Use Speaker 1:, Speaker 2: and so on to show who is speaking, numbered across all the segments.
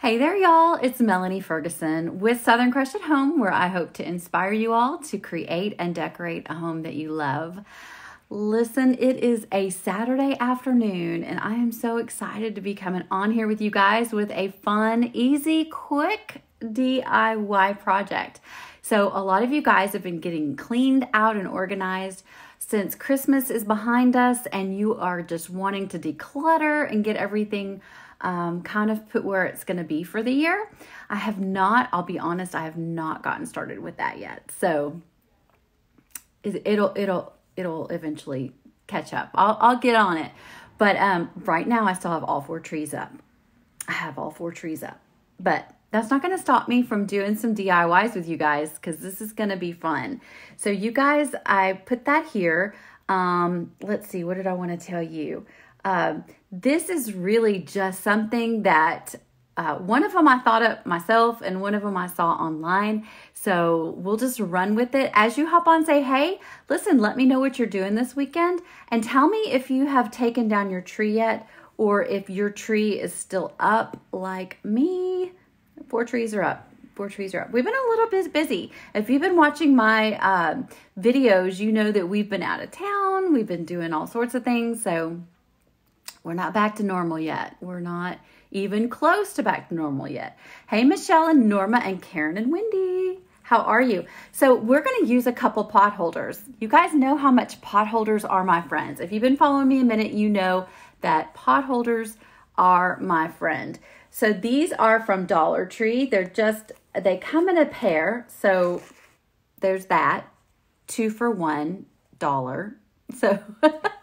Speaker 1: Hey there, y'all. It's Melanie Ferguson with Southern Crush at Home, where I hope to inspire you all to create and decorate a home that you love. Listen, it is a Saturday afternoon, and I am so excited to be coming on here with you guys with a fun, easy, quick DIY project. So, a lot of you guys have been getting cleaned out and organized since Christmas is behind us, and you are just wanting to declutter and get everything um, kind of put where it's going to be for the year. I have not, I'll be honest, I have not gotten started with that yet. So it'll, it'll, it'll eventually catch up. I'll, I'll get on it. But um, right now, I still have all four trees up. I have all four trees up. But that's not going to stop me from doing some DIYs with you guys because this is going to be fun. So, you guys, I put that here. Um, let's see, what did I want to tell you? Um, this is really just something that uh, one of them I thought up myself, and one of them I saw online. So we'll just run with it. As you hop on, say, hey, listen, let me know what you're doing this weekend, and tell me if you have taken down your tree yet, or if your tree is still up like me. Four trees are up. Four trees are up. We've been a little bit busy. If you've been watching my um, videos, you know that we've been out of town. We've been doing all sorts of things. So we're not back to normal yet. We're not even close to back to normal yet. Hey, Michelle and Norma and Karen and Wendy. How are you? So we're going to use a couple pot holders. You guys know how much pot holders are my friends. If you've been following me a minute, you know that pot holders are my friend. So these are from Dollar Tree. They're just, they come in a pair. So there's that, two for one dollar. So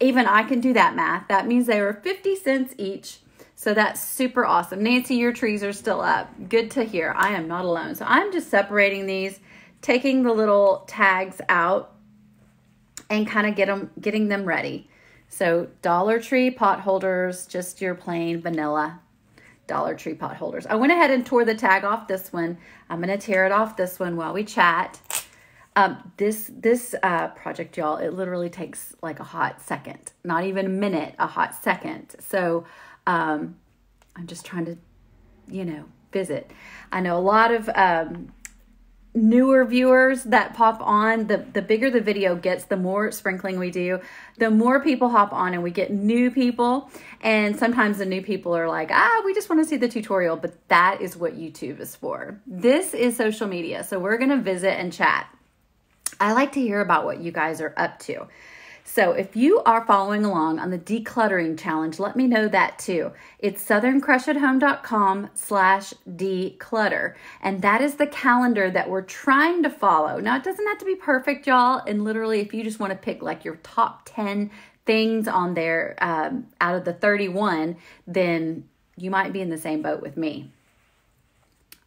Speaker 1: even I can do that math. That means they were 50 cents each. So that's super awesome. Nancy, your trees are still up. Good to hear. I am not alone. So I'm just separating these, taking the little tags out and kind of get them getting them ready. So Dollar Tree pot holders, just your plain vanilla Dollar Tree pot holders. I went ahead and tore the tag off this one. I'm going to tear it off this one while we chat. Um, this this uh, project, y'all, it literally takes like a hot second, not even a minute, a hot second. So um, I'm just trying to, you know, visit. I know a lot of um, newer viewers that pop on. The the bigger the video gets, the more sprinkling we do, the more people hop on, and we get new people. And sometimes the new people are like, ah, we just want to see the tutorial, but that is what YouTube is for. This is social media, so we're gonna visit and chat. I like to hear about what you guys are up to. So if you are following along on the decluttering challenge, let me know that too. It's southerncrushathome.com slash declutter. And that is the calendar that we're trying to follow. Now it doesn't have to be perfect, y'all. And literally, if you just want to pick like your top 10 things on there um, out of the 31, then you might be in the same boat with me.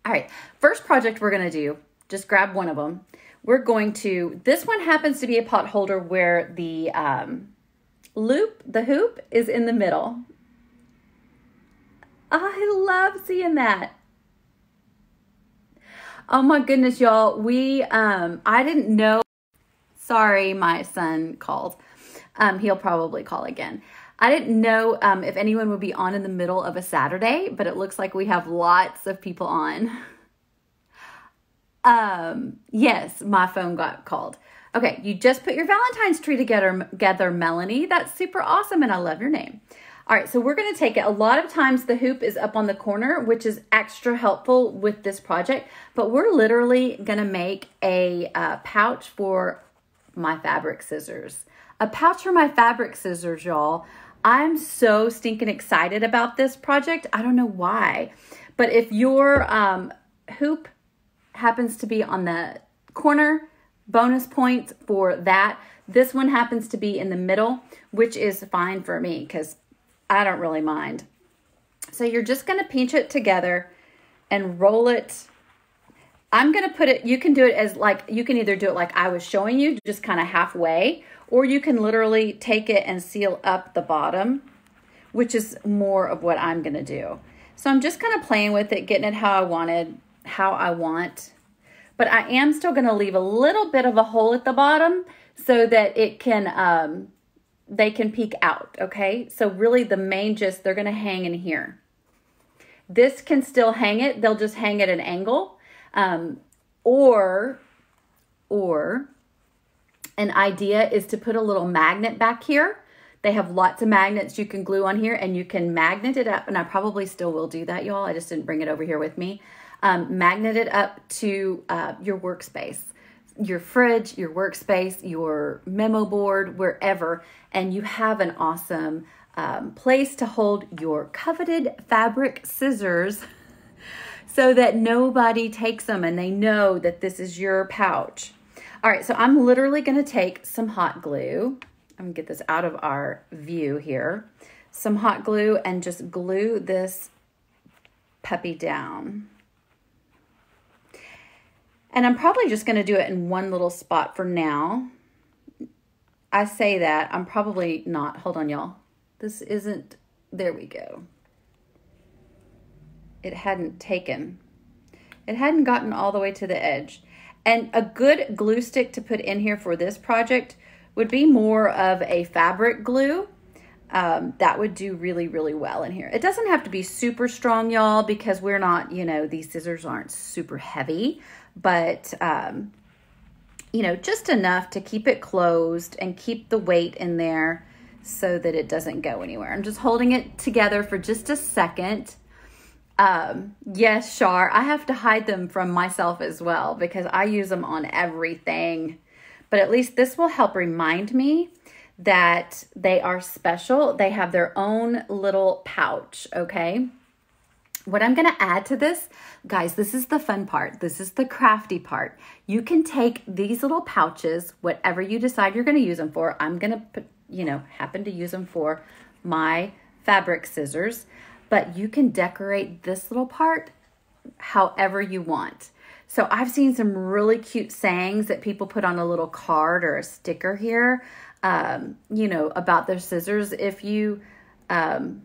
Speaker 1: All right, first project we're going to do, just grab one of them we're going to, this one happens to be a pot holder where the um, loop, the hoop is in the middle. I love seeing that. Oh my goodness, y'all. We, um, I didn't know. Sorry, my son called. Um, he'll probably call again. I didn't know um, if anyone would be on in the middle of a Saturday, but it looks like we have lots of people on. Um, yes, my phone got called. Okay, you just put your Valentine's tree together, together, Melanie. That's super awesome, and I love your name. All right, so we're gonna take it. A lot of times the hoop is up on the corner, which is extra helpful with this project, but we're literally gonna make a uh, pouch for my fabric scissors. A pouch for my fabric scissors, y'all. I'm so stinking excited about this project. I don't know why, but if your um, hoop happens to be on the corner, bonus points for that. This one happens to be in the middle, which is fine for me because I don't really mind. So you're just going to pinch it together and roll it. I'm going to put it, you can do it as like, you can either do it like I was showing you, just kind of halfway, or you can literally take it and seal up the bottom, which is more of what I'm going to do. So I'm just kind of playing with it, getting it how I wanted how I want. But I am still going to leave a little bit of a hole at the bottom so that it can, um, they can peek out, okay? So really the main just, they're going to hang in here. this can still hang it. They'll just hang at an angle. Um, or, or an idea is to put a little magnet back here. They have lots of magnets you can glue on here and you can magnet it up. And I probably still will do that, y'all. I just didn't bring it over here with me. Um, magnet it up to uh, your workspace your fridge, your workspace, your memo board, wherever, and you have an awesome um, place to hold your coveted fabric scissors so that nobody takes them and they know that this is your pouch. All right, so I'm literally gonna take some hot glue. I'm gonna get this out of our view here. Some hot glue and just glue this puppy down. And I'm probably just going to do it in one little spot for now. I say that, I'm probably not. Hold on, y'all. This isn't, there we go. It hadn't taken. It hadn't gotten all the way to the edge. And a good glue stick to put in here for this project would be more of a fabric glue. Um, that would do really, really well in here. It doesn't have to be super strong, y'all, because we're not, you know, these scissors aren't super heavy but um, you know, just enough to keep it closed and keep the weight in there so that it doesn't go anywhere. I'm just holding it together for just a second. Um, yes, Shar, I have to hide them from myself as well because I use them on everything. But at least this will help remind me that they are special. They have their own little pouch, okay? What I'm to add to this, guys, this is the fun part. This is the crafty part. You can take these little pouches, whatever you decide you're to use them for. I'm to put, you know, happen to use them for my fabric scissors, but you can decorate this little part however you want. So I've seen some really cute sayings that people put on a little card or a sticker here, um, you know, about their scissors. If you, um,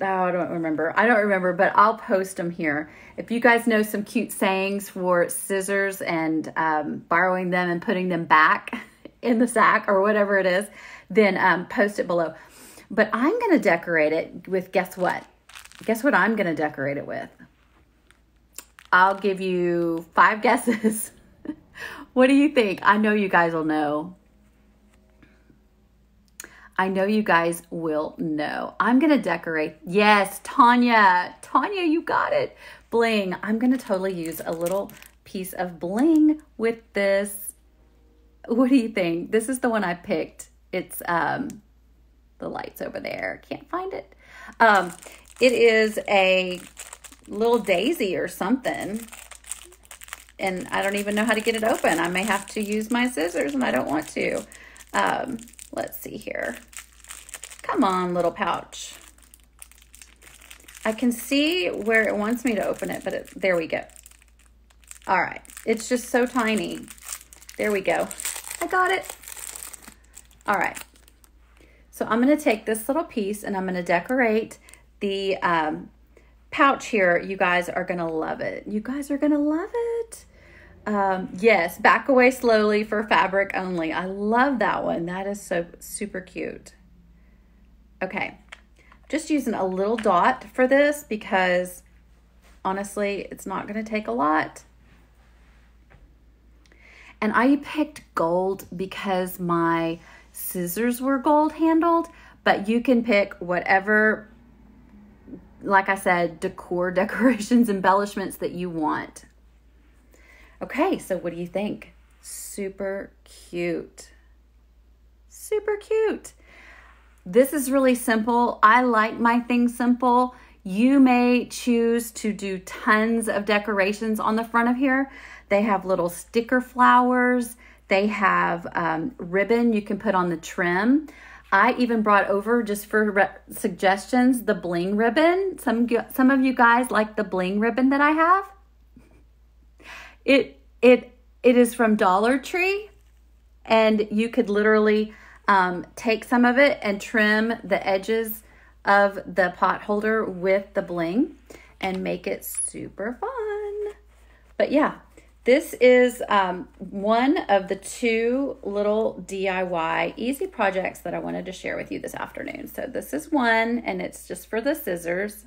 Speaker 1: oh, I don't remember. I don't remember, but I'll post them here. If you guys know some cute sayings for scissors and um, borrowing them and putting them back in the sack or whatever it is, then um, post it below. But I'm going to decorate it with guess what? Guess what I'm going to decorate it with? I'll give you five guesses. what do you think? I know you guys will know. I know you guys will know. I'm going to decorate. Yes, Tanya. Tanya, you got it. Bling. I'm going to totally use a little piece of bling with this. What do you think? This is the one I picked. It's um the lights over there. Can't find it. Um it is a little daisy or something. And I don't even know how to get it open. I may have to use my scissors and I don't want to. Um, here. Come on, little pouch. I can see where it wants me to open it, but it, there we go. All right, it's just so tiny. There we go. I got it. All right, so I'm gonna take this little piece and I'm gonna decorate the um, pouch here. You guys are gonna love it. You guys are gonna love it. Um, yes, back away slowly for fabric only. I love that one. That is so super cute. Okay, just using a little dot for this because honestly, it's not going to take a lot. And I picked gold because my scissors were gold handled, but you can pick whatever, like I said, decor, decorations, embellishments that you want. Okay, so what do you think? Super cute. Super cute. This is really simple. I like my things simple. You may choose to do tons of decorations on the front of here. They have little sticker flowers. They have um, ribbon you can put on the trim. I even brought over just for suggestions the bling ribbon. Some some of you guys like the bling ribbon that I have. It it it is from Dollar Tree, and you could literally um, take some of it and trim the edges of the pot holder with the bling and make it super fun. But yeah, this is um, one of the two little DIY easy projects that I wanted to share with you this afternoon. So this is one and it's just for the scissors.